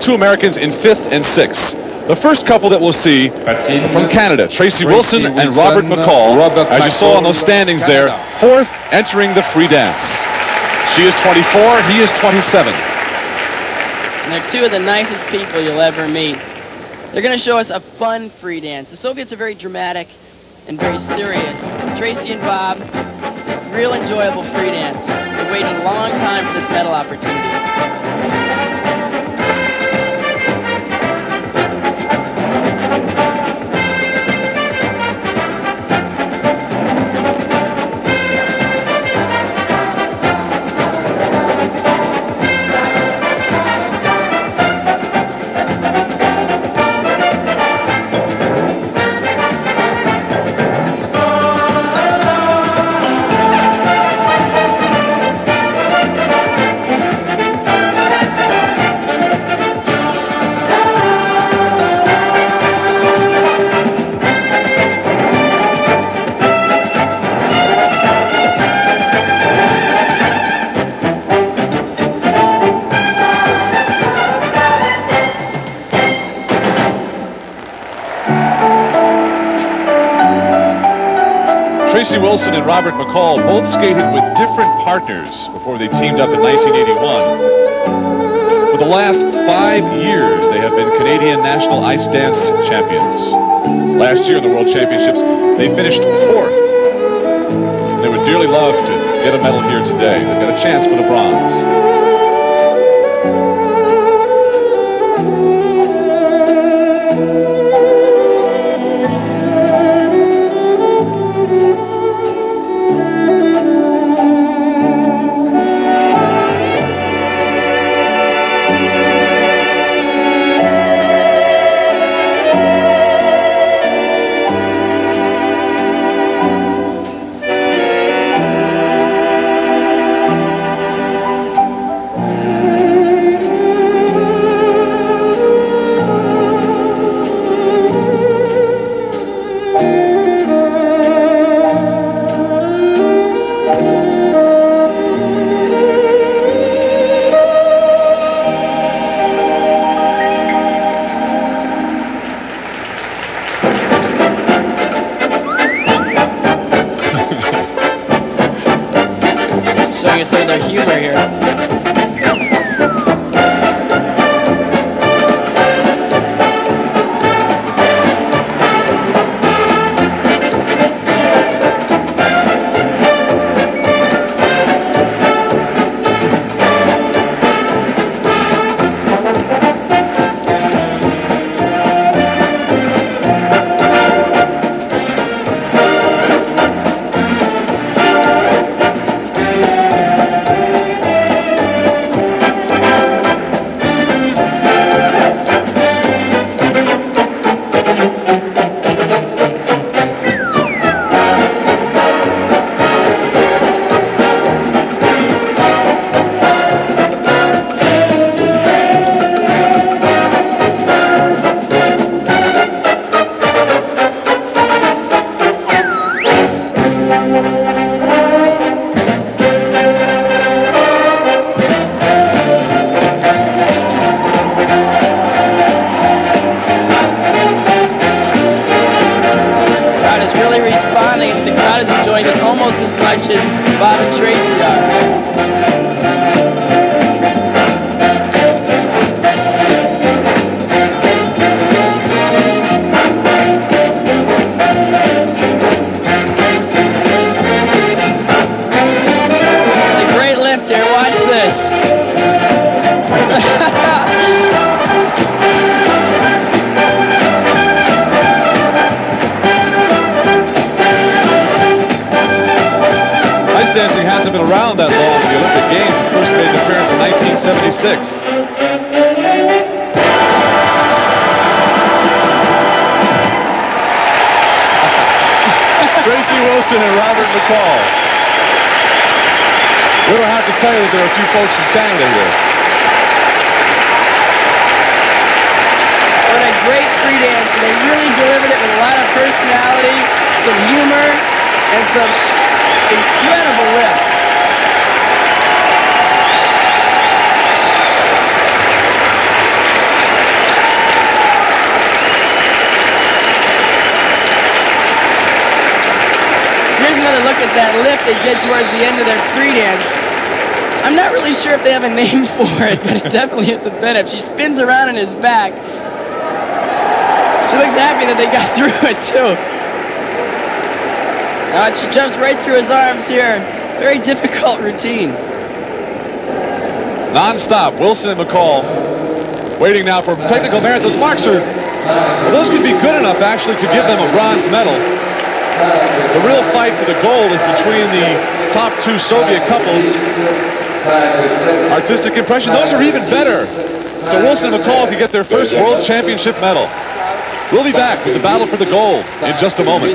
two Americans in fifth and sixth. The first couple that we'll see from Canada, Tracy, Tracy Wilson, and Robert McCall, Robert as you saw on those McCall, standings there, fourth entering the free dance. She is 24, he is 27. And they're two of the nicest people you'll ever meet. They're going to show us a fun free dance. The Soviets are very dramatic and very serious. Tracy and Bob, just real enjoyable free dance. They waited a long time for this medal opportunity. Tracy Wilson and Robert McCall both skated with different partners before they teamed up in 1981. For the last five years, they have been Canadian national ice dance champions. Last year in the World Championships, they finished fourth. They would dearly love to get a medal here today. They've got a chance for the bronze. Some humor here. Almost as much as Bob and Tracy are. Tracy Wilson and Robert McCall. We don't have to tell you that there are a few folks from Canada here. What a great free dance. They really delivered it with a lot of personality, some humor, and some incredible at that lift they get towards the end of their free dance. I'm not really sure if they have a name for it, but it definitely is a benefit. She spins around on his back. She looks happy that they got through it too. Now she jumps right through his arms here. Very difficult routine. Non-stop, Wilson and McCall waiting now for technical merit. Those marks are, well, those could be good enough actually to give them a bronze medal. The real fight for the gold is between the top two Soviet couples. Artistic impression, those are even better. So Wilson and McCall can get their first world championship medal. We'll be back with the battle for the gold in just a moment.